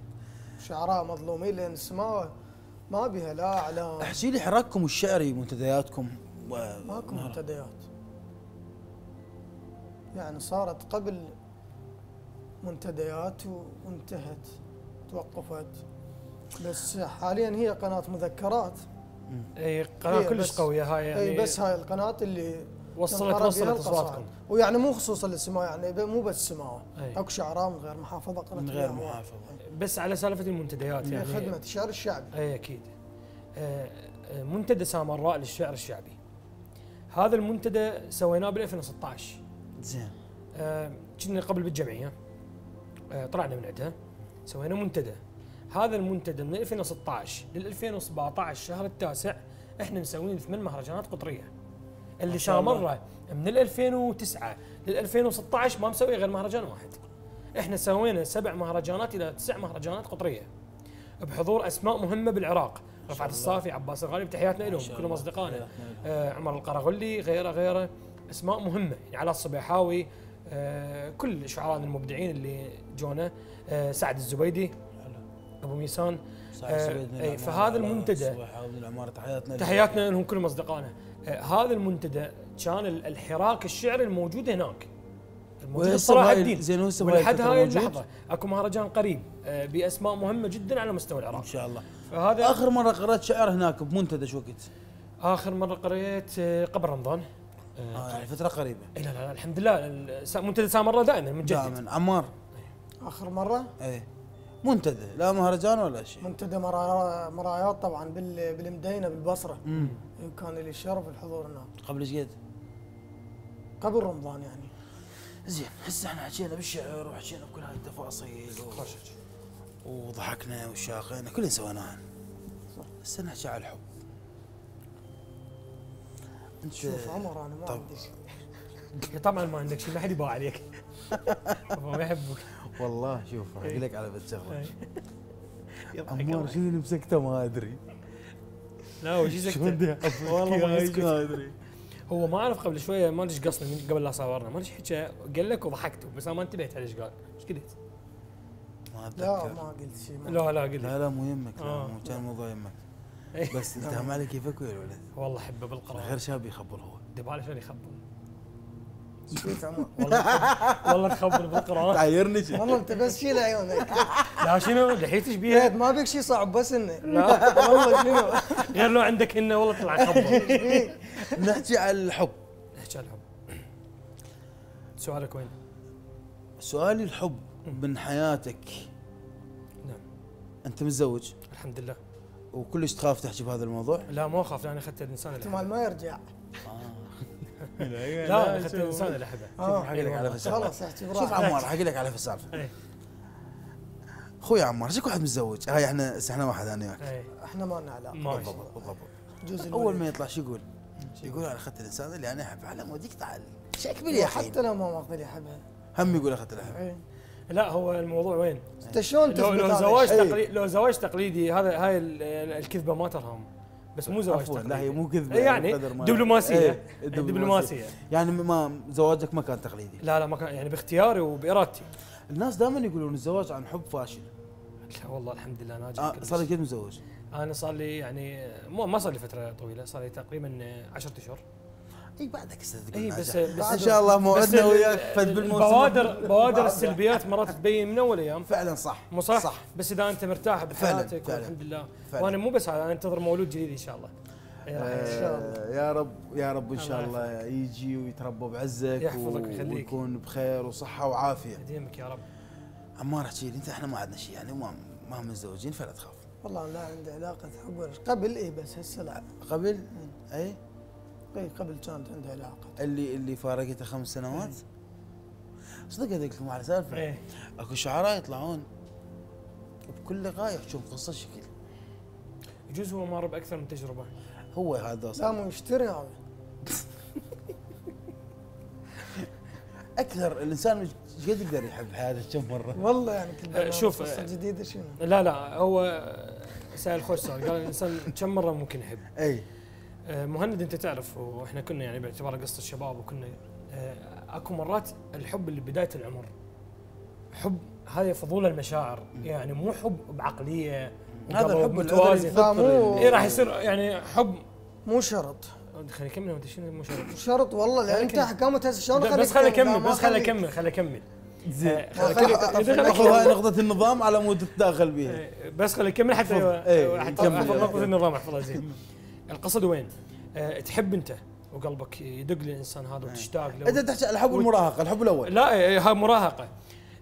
شعراء مظلومين لأن السماوة ما بيها لا اعلام احكي لي حراككم الشعري منتدياتكم و... ماكو نعم. منتديات. يعني صارت قبل منتديات وانتهت توقفت. بس حاليا هي قناة مذكرات. اي قناة هي كلش قوية هاي يعني. اي بس هاي القناة اللي وصلت وصلت. أصواتكم. ويعني مو خصوصا للسماء يعني مو بس سماء أي. أكو شعراء من غير محافظة قناة من غير. محافظة. بس على سالفة المنتديات يعني. خدمة الشعر الشعبي اي أكيد. آه، منتدى سامراء للشعر الشعبي. هذا المنتدى سويناه بال 2016 زين. كنا قبل بالجمعية. طلعنا من عندها. سوينا منتدى. هذا المنتدى من 2016 لل 2017 الشهر التاسع إحنا مسوين ثمان مهرجانات قطرية. اللي. سامره من ال 2009 لل 2016 ما مسوي غير مهرجان واحد. إحنا سوينا سبع مهرجانات إلى تسع مهرجانات قطرية بحضور أسماء مهمة بالعراق رفعت الصافي عباس الغالي تحياتنا لهم كلهم أصدقائنا. آه عمر القرغلي غيره غيره. أسماء مهمة يعني علاء الصبيحاوي آه كل شعراءنا المبدعين اللي جونا آه سعد الزبيدي أبو ميسان. آه، أي، فهذا المنتدى- تحياتنا تحياتنا لهم كلهم أصدقائنا. آه هذا المنتدى كان ال- الحراك الشعري الموجود هناك. الموجود بهاي- الدين. زين ولحد هاي؟ اللحظة أكو مهرجان قريب آه، بأسماء مهمة جدا على مستوى العراق. إن شاء الله. فهذا آخر مرة قرأت شعر هناك بمنتدى شو وقت؟ آخر مرة قريت آه، قبل رمضان. آه يعني فترة قريبة. إيه لا لا الحمد لله منتدى سامره دائما متجدد دائما. عمار. آخر مرة؟ إيه. منتدى. لا مهرجان ولا شيء. منتدى مرا- مرايات طبعا بال- بالمدينة بالبصرة. امم كان لي الشرف الحضور هناك. قبل إيش قد؟ قبل رمضان يعني. زين هسه إحنا حكينا بالشعر وحكينا بكل هاي التفاصيل و... وضحكنا وشاقينا كلنا سويناها هسه نحكي على الحب. أنت شوف عمر أنا ما. عندي شيء. طبعا ما عندك شيء ما حد يباع عليك. (laughs) هو ما يحبك. والله شوف راح أقول لك على بس شغلة. إيه. (laughs) عمار الله. شنو اللي مسكته ما أدري. لا هو بدي؟ سكته (laughs) والله ما. ما أدري. هو ما أعرف قبل شوية ما أدري إيش قصنا من قبل لا صورنا. ما أدري إيش حكى قال لك وضحكت بس أنا ما انتبهت على إيش قال. إيش قلت؟ ما لا أتذكر. ما قلت شيء ما- لا لا قلت. لا لا مو يمك لا آه. مو كان موضوع يمك إيه. بس أنت هم عليك كيفك ويا الولد والله أحبه بالقرآن. غير شاب يخبر هو. دبالة شلون يخبل شفت عمر والله تخبل- بالقرآن. تعايرني شي. والله انت بس شيل عيونك. لا شنو؟ لحيتش بيها؟ ما بك شيء صعب بس انه لا. (laughs) والله شنو؟ غير لو عندك هنا والله طلع (laughs) خبل نحكي على الحب. احكي عن الحب. سؤالك وين؟ سؤالي الحب من حياتك. نعم. أنت متزوج؟ الحمد لله. وكلش تخاف تحكي بهذا الموضوع؟ لا ما أخاف لأني أخذت الإنسان احتمال ما يرجع. لا أنا أخذت الإنسان اللي احبه شوف حكي لك على فسالفه خلاص شوف عمار حكي لك على فسالفه اي أخوي عمار شكو واحد متزوج؟ هاي إحنا إحنا واحد أنا وياك. إحنا ما لنا علاقة. ما بالضبط بالضبط. أول ما يطلع شو يقول؟ يقول أنا أخذت الإنسان اللي أنا أحبه. على موديك تعال شكبر يا أخي. حتى لو ما ماخذ لي حبها هم يقول أخذت الاحب إيه. لا هو الموضوع وين؟ أنت شلون لو لو زواج؟ تقليدي لو زواج تقليدي هذا هاي ال- الكذبة ما ترهم. بس مو زواج عفوا لا هي مو كذبة إيه يعني بقدر ما- دبلوماسية إيه، دبلوماسية. يعني ما زواجك ما كان تقليدي. لا لا ما كان يعني باختياري وبإرادتي. الناس دائما يقولون الزواج عن حب فاشل. لا والله الحمد لله ناجح آه. صار لي قد متزوج؟ أنا صار لي يعني مو ما صار لي فترة طويلة صار لي تقريبا 10 أشهر. اي بعدك تقول اي. بس بس إن شاء الله موعدنا وياك فد بالموسم. بوادر بوادر السلبيات مرات تبين من أول أيام. فعلا صح مو صح؟ صح. بس إذا أنت مرتاح بحياتك فعلاً. والحمد لله. فعلاً. وأنا مو بس هذا أنا أنتظر مولود جديد إن شاء الله. إيه، آه، شاء الله. يا رب يا رب إن شاء الله يجي ويتربى بعزك يحفظك ويخليك. ويكون بخير وصحة وعافية. يديمك يا رب. عمار احكي لي أنت إحنا ما عندنا شيء يعني ما ما متزوجين فلا تخاف. والله لا عندي علاقة حب ولا- قبل اي بس هسه لا. قبل؟ أي؟ اي قبل كانت عندي علاقة. اللي اللي فارقته خمس سنوات؟ صدق أقول لكم على سالفة. إيه. أكو شعراء يطلعون بكل لقاء يحجون قصة شكل. يجوز هو مر باكثر من تجربة. هو هذا لا صح. مو يشتري هذا. أكثر الإنسان إيش قد يقدر يحب حياته كم مرة. والله يعني كل أه، شوف، قصة جديدة شنو؟ لا لا هو سائل خوش سؤال. قال الإنسان كم مرة ممكن يحب؟ اي مهند انت تعرف وإحنا كنا يعني باعتبار قصة الشباب وكنا آه، اكو مرات الحب اللي بداية العمر حب هذه فضول المشاعر يعني مو حب بعقلية هذا الحب متوازن اي راح يصير يعني حب. مو شرط. خليني اكمل أنت شنو مو شرط؟ مو شرط والله لأن أنت لكن- احكامك هسه شلون بس خليني اكمل بس خليني اكمل خليني اكمل زين. آه، هاي. نقطة النظام على مود تتداخل بها آه، بس خليني اكمل حتى. إيه، حتى نقطة النظام أحفظها زين. (laughs) القصد وين؟ آه، تحب انت وقلبك يدق للإنسان هذا وتشتاق له انت تحكي الحب المراهقه الحب الأول. لا إيه، هاي مراهقة.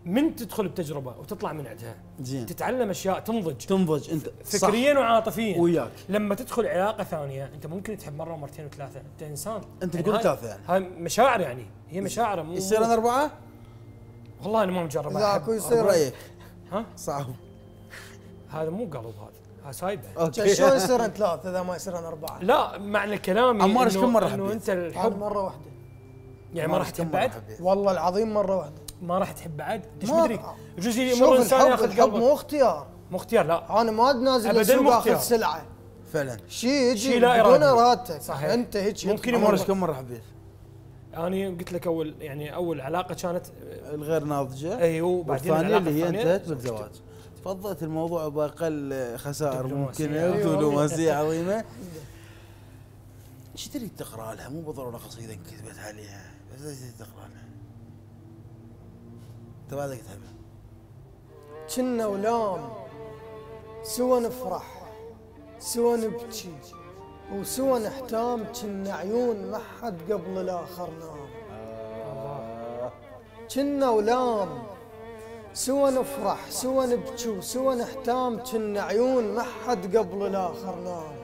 من تدخل بتجربة وتطلع من عندها؟ زين تتعلم أشياء تنضج. تنضج أنت. صح. فكريا وعاطفيا. وياك. لما تدخل علاقة ثانية أنت ممكن تحب مرة ومرتين وثلاثة. أنت إنسان. أنت يعني تقول هاي- ثلاثة يعني. هاي مشاعر يعني. هي مشاعر مو يصير أنا أربعة؟ والله أنا ما مجرب أحب. اكو يصير برايك ها؟ صعب. هذا مو قلب هذا. سايبه أوكي. شلون يصير ثلاثة إذا ما يصير أربعة. لا معنى كلامي عمار كم مرة إنه حبيت؟ أنت الحب مرة واحدة. يعني ما راح تحب بعد؟ والله العظيم مرة واحدة. ما راح تحب بعد؟ انت شو مدري. يجوز يمر إنسان ياخذ الحب قلبك مو اختيار. مو اختيار لا. أنا ما نازل السوق مو آخذ اختيار. سلعة. فعلا. شيء يجي بدون. إرادتك. صحيح. أنت هيك ممكن يمر. إيش كم مرة حبيت؟ أنا قلت لك اول يعني أول علاقة كانت الغير ناضجة. أيوه وبعدين والثانية العلاقة اللي هي انتهت بالزواج. تفضلت الموضوع باقل خسائر. ممكنه أيوة. ودبلوماسيه (laughs) عظيمة. إيش تريد تقرأ لها؟ مو بالضروره قصيدة كتبت عليها. بس إيش تريد تقرأ لها؟ هذا كتبه كنا ولام سوى نفرح سوى نبكي وسوى نحتام كنا عيون ما حد قبل الآخر نام. كنا ولام سوى نفرح سوى نبكي وسوى نحتام كنا عيون ما حد قبل الآخر نام.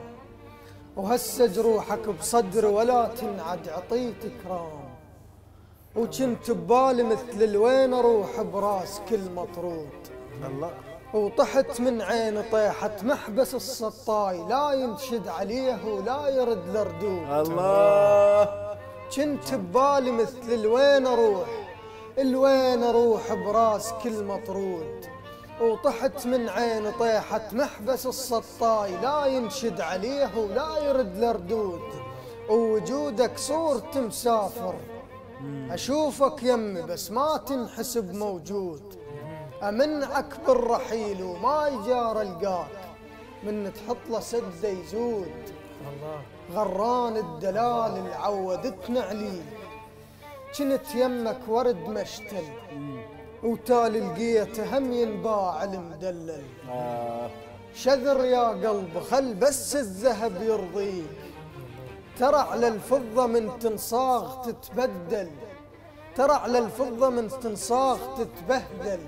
وهسه جروحك بصدر ولا تنعد عطيت كرام وكنت ببالي مثل الوين أروح براس كل مطرود الله. وطحت من عين طيحت محبس السطاي لا ينشد عليه ولا يرد لردود. الله. كنت ببالي مثل الوين أروح الوين أروح براس كل مطرود؟ وطحت من عين طيحت محبس السطاي لا ينشد عليه ولا يرد لردود. ووجودك صورة مسافر أشوفك يمي بس ما تنحسب موجود. امنعك بالرحيل وما يجار ألقاك من تحط له سده يزود. غران الدلال اللي عودتنا عليه كنت يمك ورد مشتل وتالي لقيته هم ينباع المدلل. شذر يا قلب خل بس الذهب يرضيك. ترى على الفضة من تنصاغ تتبدل. ترى على الفضة من تنصاغ تتبهدل.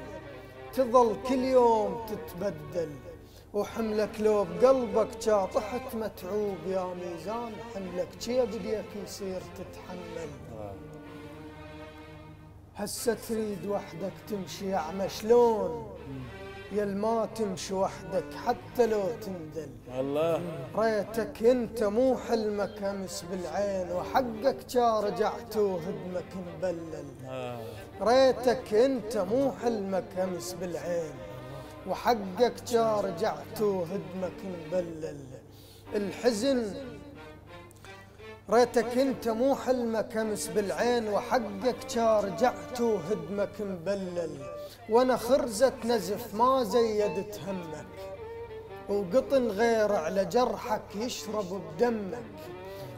تظل كل يوم تتبدل. وحملك لو بقلبك شاطحت متعوب يا ميزان حملك شي بديك يصير تتحمل. هسه تريد وحدك تمشي اعمى شلون؟ يا ما تمشي وحدك حتى لو تندل. الله ريتك انت مو حلمك امس بالعين وحقك جا رجعت وهدمك مبلل. آه. ريتك انت مو حلمك امس بالعين وحقك جا رجعت وهدمك مبلل. الحزن ريتك انت مو حلمك امس بالعين وحقك جا رجعت وهدمك مبلل. وأنا خرزة نزف ما زيدت همك. وقطن غير على جرحك يشرب بدمك.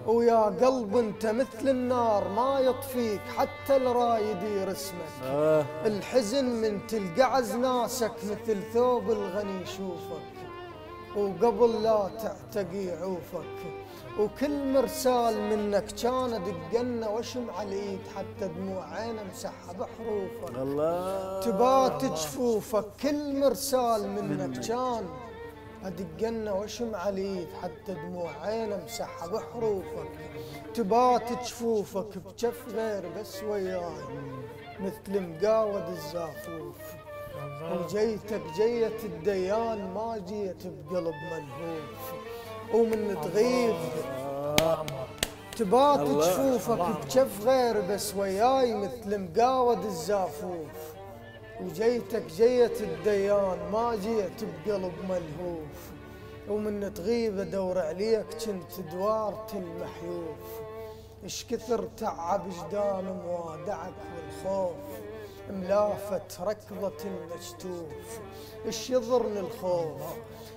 ويا قلب انت مثل النار ما يطفيك حتى الرايد يرسمك آه. الحزن من تلقعز ناسك مثل ثوب الغني يشوفك. وقبل لا تعتقي عوفك. وكل مرسال منك كان دقنا واشم على الايد حتى دموع عينه مسحها بحروفك الله. تبات جفوفك كل مرسال منك كان أدقنا واشم عليك حتى دموع عينه مسحها بحروفك تبات جفوفك بجف غير بس وياي مثل مقاود الزافوف. وجيتك جية الديان ما جيت بقلب ملهوف ومن تغيب. تبات جفوفك بجف غير بس وياي مثل مقاود الزافوف وجيتك جية الديان ما جيت بقلب ملهوف. ومن تغيب أدور عليك كنت دوارة المحيوف. اش كثر تعب جدان موادعك والخوف. ملافة ركضة المشتوف اش يضرني الخوف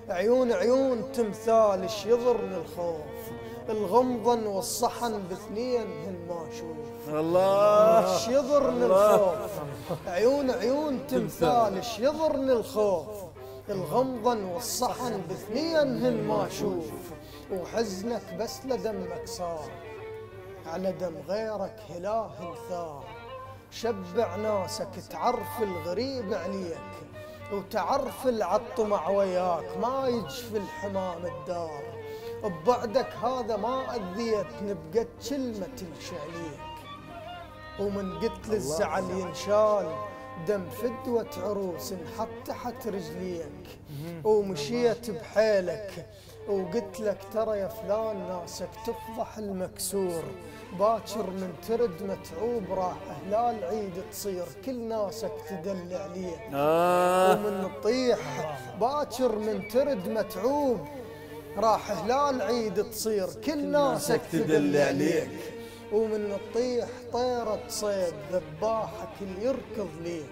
عيون عيون تمثال اش يضرني الخوف الغمضن والصحن باثنين هن ما أشوف الله. إيش يضرني الخوف عيون عيون تمثال إيش يضرني الخوف الغمضن والصحن باثنين هن ما أشوف وحزنك بس لدمك صار على دم غيرك هلاه ثار شبع ناسك تعرف الغريب عليك وتعرف العطمع وياك ما يجف الحمام الدار. ببعدك هذا ما أذيت نبقت كلمة تمشي عليك ومن قتل الزعل ينشال دم فدوة عروس انحط تحت رجليك. ومشيت بحيلك وقلت لك ترى يا فلان ناسك تفضح المكسور. باكر من ترد متعوب راح هلال عيد تصير كل ناسك تدل عليه آه. ومن تطيح باكر من ترد متعوب راح هلال عيد تصير كل ناسك تدل عليك ومن تطيح طيرة صيد ذباحك اللي يركض ليك.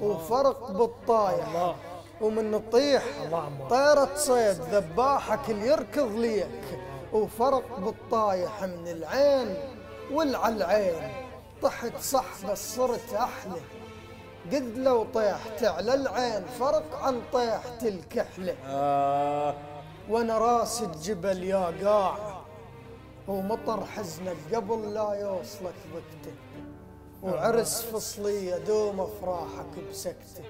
وفرق بالطايح. الله. ومن تطيح. طيرة صيد ذباحك اللي يركض ليك. وفرق بالطايح من العين والعلعين طحت صح بس صرت أحلى. قد لو طيحت على العين فرق عن طيحة الكحلة. آه. وأنا راس الجبل يا قاع ومطر حزنك قبل لا يوصلك ضكته وعرس فصلية دوم أفراحك بسكتة.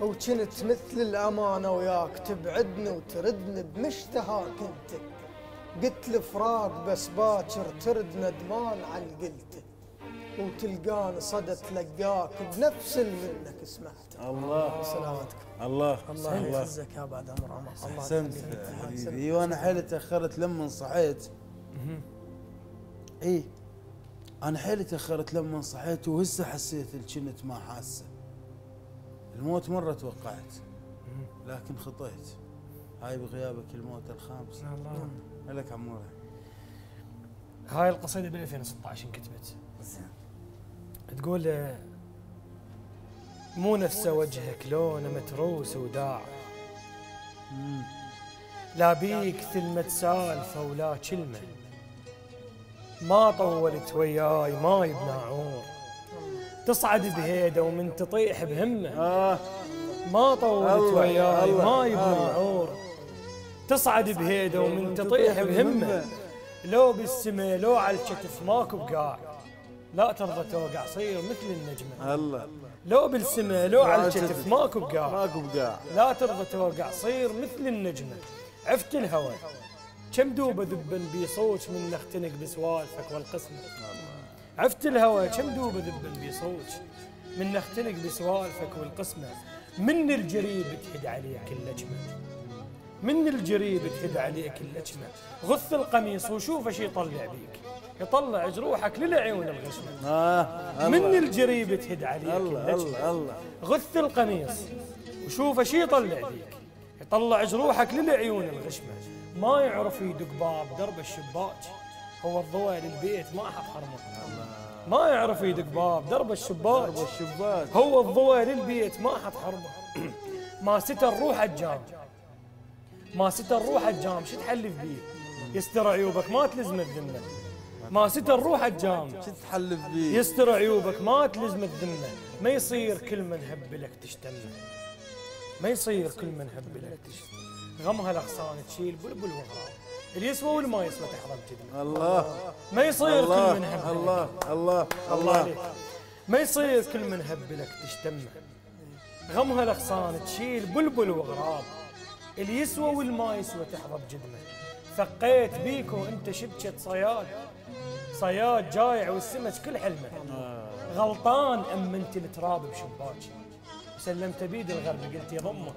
وكنت مثل الأمانة وياك تبعدني وتردني بمشتهاك أنت. قلت الفراق بس باكر ترد ندمان عن قلته وتلقاني صدى تلقاك بنفس منك سمعته. الله. سلامتك. الله. الله يعزك يا بعد عمر عمر الله أحسنت. يخليك. حبيبي. وأنا حيل تأخرت لما صحيت. اي أنا حيل تأخرت لما صحيت وهسه حسيت اللي كنت ما حاسة. الموت مرة توقعت لكن خطيت. هاي بغيابك الموت الخامس. الله. لك عمورة. هاي القصيدة ب 2016 انكتبت. تقول آه، مو نفس وجهك لونه متروس وداع. لا بيك ثلمة سالفة ولا كلمة. ما طولت وياي ما يبنى عور تصعد بهيدة ومن تطيح بهمة. آه. ما طولت وياي ما يبنى. عور تصعد بهيدة ومن تطيح بهمة. لو بالسما لو على الكتف ماكو بقاع. لا ترضى توقع صير مثل النجمة. الله. لو بالسما لو على الكتف. ماكو بقاع. ماكو بقاع. لا ترضى توقع صير مثل النجمة. عفت الهوى. كم دوبة ذبا بصوت من نختنق بسوالفك والقسمة عفت الهوى كم دوبة ذبا بصوت من نختنق بسوالفك والقسمة من الجريب تهد عليك اللجمة. من الجريب تهد عليك اللجمة غث القميص وشوف إيش يطلع بيك. يطلع جروحك للعيون الغشمة. آه من الله الجريب تهد عليك الله اللجمة الله الله. غث القميص وشوف إيش يطلع بيك. يطلع جروحك للعيون الغشمة. ما يعرف يدق باب درب الشباك. هو الضوء للبيت ما حط حرمه. ما يعرف يدق باب درب الشباك. والشباك هو الضوء للبيت ما حط حرمه. (clears throat) ما ستر روح الجام ما ستر روح الجام شو تحلف بيه؟ يستر عيوبك ما تلزم الذمة. ما ستر روح الجام. شو تحلف بيه؟ يستر عيوبك ما تلزم الذمة. ما يصير كل من هب لك تشتمه ما يصير كل من هب لك تشتمه غمها الأغصان تشيل بلبل وغرام. اللي يسوى واللي ما يسوى تحرم جدمه الله. ما يصير كل الله. من هب الله. الله. الله ما يصير كل من هب لك تشتمه غمها الأغصان تشيل بلبل وغراب اللي يسوى واللي ما يسوى تحرب جدمه. ثقيت بيك وانت شبكة صياد. صياد جايع والسمك كل حلمه. غلطان أمنت التراب بشباك. سلمت بيد الغرب قلت يضمه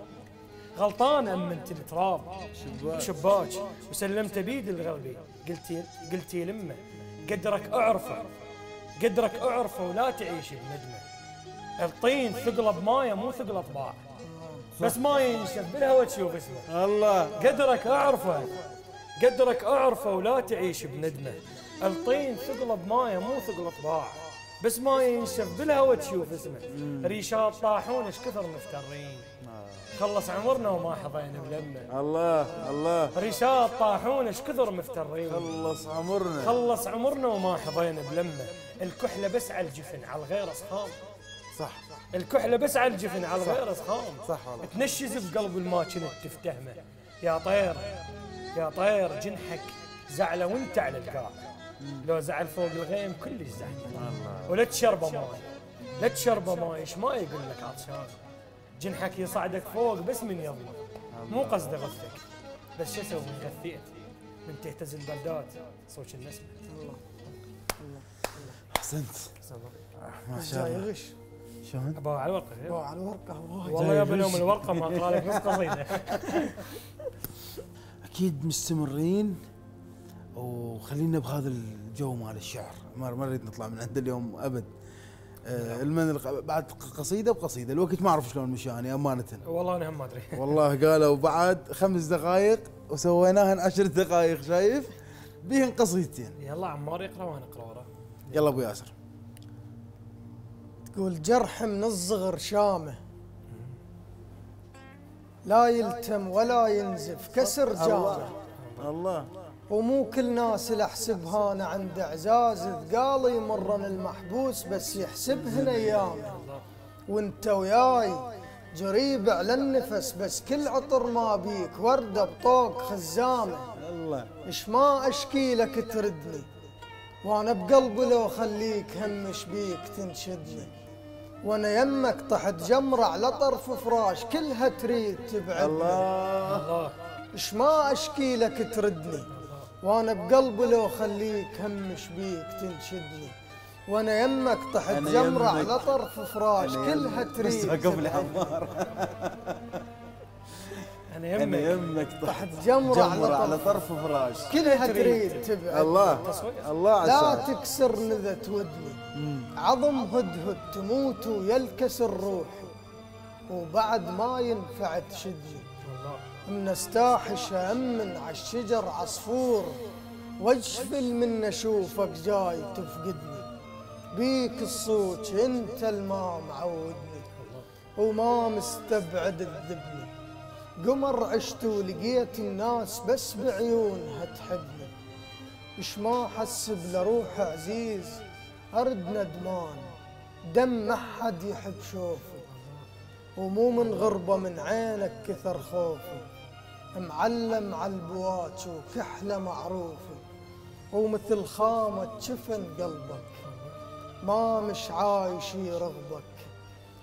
غلطان أمنت التراب شباك. شباك وسلمت بيد الغربي قلت قلت يلمه. قدرك أعرفه. قدرك أعرفه ولا تعيش بندمه. الطين ثقله بماية مو ثقله طباع بس ما ينشف بالهواء تشوف اسمه. الله. قدرك أعرفه. قدرك أعرفه ولا تعيش بندمه. الطين ثقله بمايه مو ثقله طباع بس ما ينشف بالهوى تشوف اسمه. ريشات طاحون إيش كثر مفترين. خلص عمرنا وما حظينا بلمه. الله الله. ريشات طاحون إيش كثر مفترين. خلص عمرنا. خلص عمرنا وما حظينا بلمه. الكحلة بس على الجفن على الغير اصخام صح. الكحله بس على الجفن على الغير اصخام صح والله. تنشز بقلب الما كنت تفتهمه يا طير يا طير جنحك زعلة وانت على القاع. لو زعل فوق الغيم كلش زحمه ولا تشربه ماي. لا تشربه ماي إيش ما يقول لك عطشان. جنحك يصعدك فوق بس من يضمه مو قصده غثك بس شو أسوي؟ من غثيت. من تهتز البلدات صوت النسمة. أحسنت. ما شاء جاي الله غش. شلون؟ ابا على الورقة بو على الورقة والله يا ابن يوم الورقة ما قالك نص قصيدة. (laughs) أكيد مستمرين وخلينا بهذا الجو مال الشعر. ما نريد نطلع من عند اليوم أبد. آه المن الق- بعد قصيدة بقصيدة. الوقت ما أعرف شلون مشاني أمانة. والله أنا هم ما أدري. (laughs) والله قالوا بعد خمس دقائق وسويناها عشر دقائق شايف؟ بيهن قصيدتين. يلا عمار يقرأ وأنا أقرأ وراه يلا أبو ياسر. تقول جرح من الصغر شامه. لا يلتم ولا ينزف كسر جامه. الله. ومو كل ناس احسبها أنا عند اعزاز ثقال يمرن المحبوس بس يحسبهن أيامه. وانت وياي جريب على النفس بس كل عطر ما بيك وردة بطوق خزامة. الله. اش ما أشكي لك تردني وأنا بقلبي لو خليك همش بيك تنشدني. وأنا يمك طحت جمرة على طرف فراش كلها تريد تبعدني. الله. الله اش ما أشكي لك تردني. وأنا بقلبي لو خليك همش بيك تنشدني. وأنا يمك طحت يمك. على طرف فراش كلها يمك. تريد قبل تبعدني. عمار أنا أنا يمك. يمك طحت جمرة على طرف فراش. كلها تريد. تريد تبعد الله. الله لا تكسر نذة ودني عظم هدهد تموت ويلكسر روحي وبعد ما ينفع تشدني من استاحش أمن عالشجر عصفور واجفل من اشوفك جاي تفقدني. بيك الصوت انت الما معودني وما مستبعد تذبني. قمر عشت ولقيت الناس بس بعيونها تحبني اش ما أحس بلروح عزيز ارد ندمان دم ما حد يحب شوفي ومو من غربة من عينك كثر خوفي معلم على البواج وكحلة معروفة ومثل خامة شفن قلبك. ما مش عايش يرغبك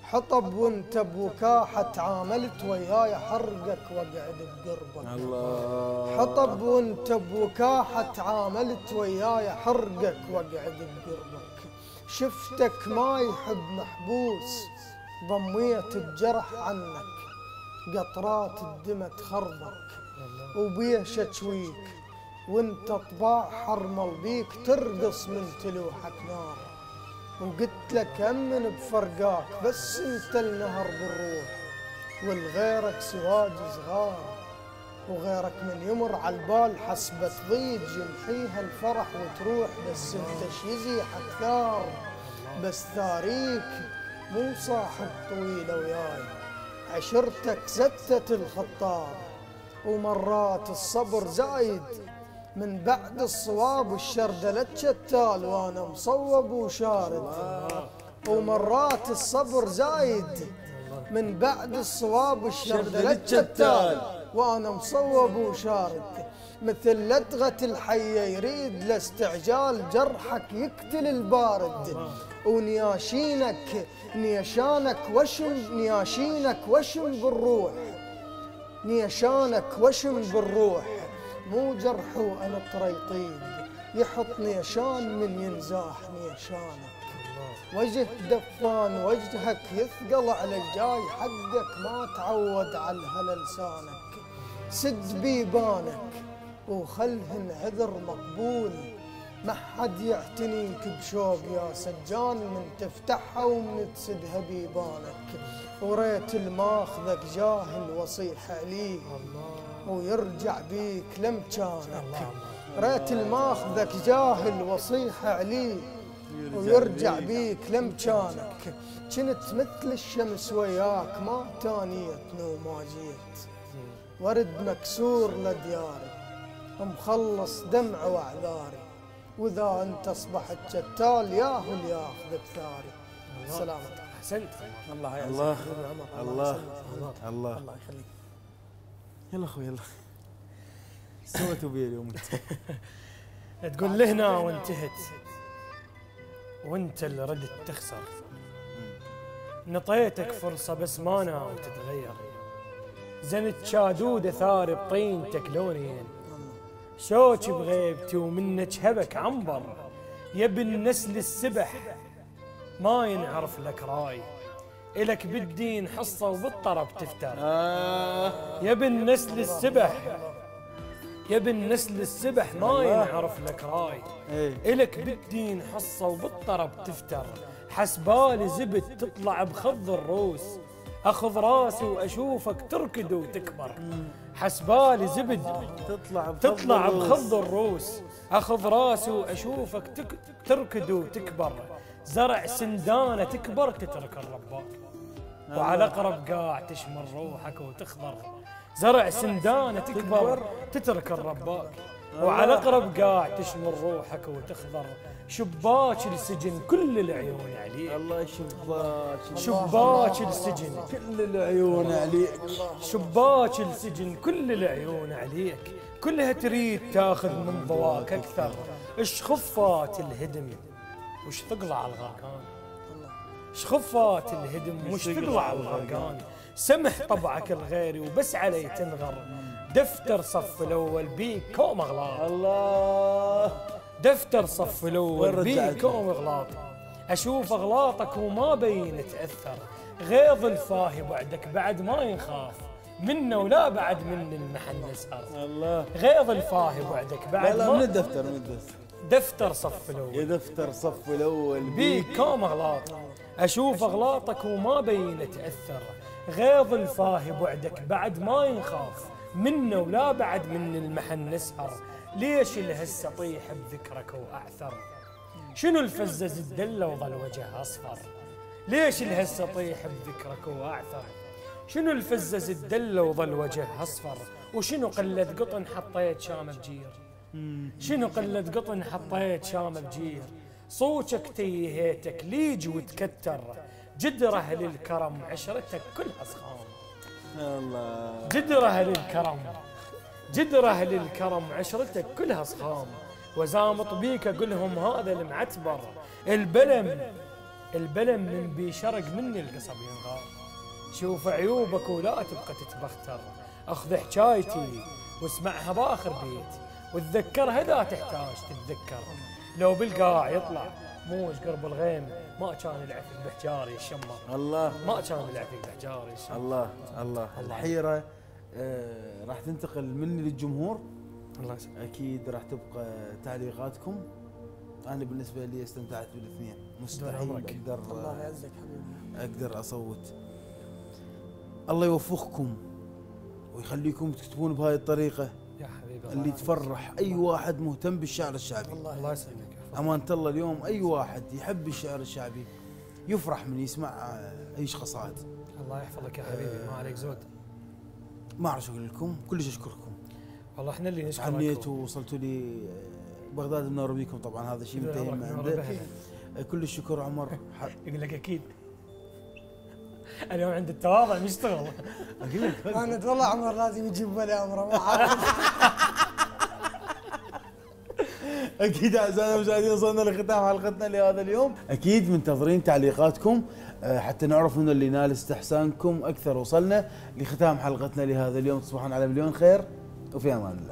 حطب وانت بوكاحة تعاملت وياي حرقك واقعد بقربك. الله. حطب وانت بوكاحة تعاملت وياي حرقك واقعد بقربك. شفتك ما يحب محبوس ضميت الجرح عنك قطرات الدم تخربك وبيه شتويك وانت طباع حرمل بيك ترقص من تلوحك نار. وقلت لك أمن بفرقاك بس انت النهر بالروح والغيرك سواد صغار. وغيرك من يمر على البال حسبة ضيج يمحيها الفرح وتروح بس انت شيزي حكثار بس ثاريك مو صاحب طويلة وياي. عشرتك زتت الخطار ومرات الصبر زايد. من بعد الصواب والشردلة شتال وأنا مصوب وشارد. ومرات الصبر زايد. من بعد الصواب والشردلة شتال. وأنا مصوب وشارد. مثل لدغة الحية يريد لاستعجال جرحك يقتل البارد. ونياشينك نيشانك وشم نياشينك وشم بالروح. نيشانك وشم بالروح. مو جرح وأنا طريطيد. يحط نيشان من ينزاح نيشانك. وجه دفان وجهك يثقل على الجاي حقك ما تعود على لسانك سد بيبانك وخلهن عذر مقبول. ما حد يعتنيك بشوق يا سجان من تفتحها ومن تسدها بيبانك وريت الماخذك جاهل وصيح عليه ويرجع بيك لمكانك ريت الماخذك جاهل وصيح عليه ويرجع بيك. لمكانك كنت مثل الشمس وياك ما تانيت نو ما جيت. ورد مكسور لدياري مخلص دمع واعذاري واذا انت اصبحت جتال ياهو اللي ياخذ بثاري سلامتك احسنت الله يعزك الله. الله يسلمك. الله الله يخليك يلا أخوي يلا سويتوا بي اليوم انت تقول لهنا وانتهت وانت اللي ردت تخسر نطيتك فرصة بس ما ناوي تتغير زنت شادود ثار بطينتك لونين شوك بغيبتي ومنك هبك عنبر. يا ابن نسل السبح ما ينعرف لك راي. إلك بالدين حصة وبالطرب تفتر. آه. يا ابن نسل السبح يا ابن نسل السبح ما ينعرف لك راي. إيه. إلك بالدين حصة وبالطرب تفتر. حسبالي زبد تطلع بخض الروس. أخذ راسي وأشوفك تركض وتكبر. حسبالي زبد. تطلع بخض تطلع. بخض الروس. أخذ راسي وأشوفك تك تركض وتكبر. زرع سندانة تكبر تترك الرباك وعلى أقرب قاع تشمر روحك وتخضر. زرع سندانة تكبر تترك الرباك وعلى أقرب قاع تشمر روحك وتخضر. شباك السجن كل العيون عليك. الله شباك شباك السجن كل العيون عليك. شباك السجن كل العيون عليك. كلها تريد تاخذ من ضواك أكثر. إيش خفات الهدم؟ وش تقلع الغرقان إيش خفات الهدم؟ وش تقلع الغرقان سمح طبعك الغيري وبس علي تنغر. دفتر صف الأول بيك كوم اغلاط الله. دفتر صف الأول رجعت؟ بيك كوم اغلاط أشوف اغلاطك وما بين تأثر. غيظ الفاهي بعدك بعد ما ينخاف. منه ولا بعد من المحن نسهر الله. غيظ الفاهي بعدك بعد لا من ما الدفتر من الدفتر. دفتر صف الأول. يا دفتر صف الأول بيك. كوم اغلاط أشوف اغلاطك وما بين تأثر. غيظ الفاهي بعدك بعد ما ينخاف. منه ولا بعد من المحن نسهر. ليش الهسه طيح بذكرك وأعثر؟ شنو الفزز الدله وظل وجهه أصفر؟ ليش الهسه طيح بذكرك وأعثر؟ شنو الفزز الدله وظل وجهه أصفر؟ وشنو قلة قطن حطيت شام بجير؟ شنو قلة قطن حطيت شام بجير؟ صوتك تيهيتك ليج وتكتر. جدر أهل الكرم عشرتك كلها صخام الله. جدر أهل الكرم جدر أهل الكرم عشرتك كلها صخام. وزامط بيك أقولهم هذا المعتبر. البلم البلم من بي شرق مني القصب ينغار. شوف عيوبك ولا تبقى تتبختر. اخذ حكايتي واسمعها بآخر بيت. وتذكرها إذا تحتاج تتذكر. لو بالقاع يطلع موج قرب الغيم ما كان يلعفك بحجاري الشمر الله. ما كان يلعفك بحجاري الشمر الله الله. الحيرة آه راح تنتقل مني للجمهور. الله يسلمك. أكيد راح تبقى تعليقاتكم. أنا بالنسبة لي استمتعت بالاثنين. مستحيل. أقدر الله يعزك حبيبي. أقدر أصوت. الله يوفقكم ويخليكم تكتبون بهاي الطريقة. يا حبيبي. اللي تفرح أي واحد مهتم بالشعر الشعبي. الله الله يسلمك. أمانة الله اليوم أي واحد يحب الشعر الشعبي يفرح من يسمع آه، إيش قصائد الله يحفظك يا حبيبي. ما عليك زود. ما أعرف شو أقول لكم كلش أشكركم. والله إحنا اللي نشكرك حنيتوا وصلتوا لي آه، بغداد منور بيكم طبعا هذا شيء منتهي من عنده. آه، كل الشكر عمر. (laughs) يقول لك أكيد. اليوم عند التواضع بيشتغل أقول لك. أنا والله عمر لازم يجيب ولي أمره ما عارف. (laughs) أكيد أعزائنا المشاهدين وصلنا لختام حلقتنا لهذا اليوم. أكيد منتظرين تعليقاتكم آه، حتى نعرف من اللي نال استحسانكم أكثر. وصلنا لختام حلقتنا لهذا اليوم. تصبحون على مليون خير وفي أمان الله.